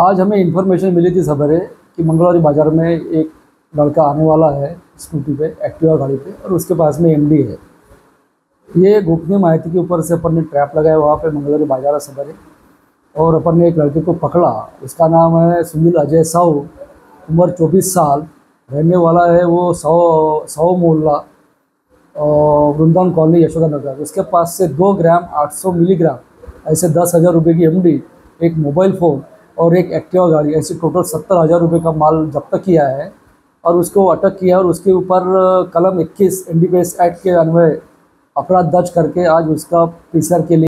आज हमें इन्फॉर्मेशन मिली थी सवेरे कि मंगलवारी बाज़ार में एक लड़का आने वाला है स्कूटी पे, एक्टिवा गाड़ी पे, और उसके पास में एमडी है। ये गोपनीय माहिती के ऊपर से अपन ने ट्रैप लगाया वहाँ पे मंगलवारी बाज़ार सवेरे, और अपन ने एक लड़के को पकड़ा। उसका नाम है सुनील अजय साहू, उम्र चौबीस साल, रहने वाला है वो सौ सौ मोहल्ला वृंदावन कॉलोनी यशोदा नगर। उसके पास से दो ग्राम आठ सौ मिलीग्राम, ऐसे दस हज़ार रुपये की एमडी एक मोबाइल फ़ोन और एक एक्टिवा गाड़ी, ऐसे टोटल सत्तर हज़ार रुपये का माल जब्त किया है और उसको अटक किया और उसके ऊपर कलम 21 एन एक्ट के अन्वय अपराध दर्ज करके आज उसका पीसीआर के लिए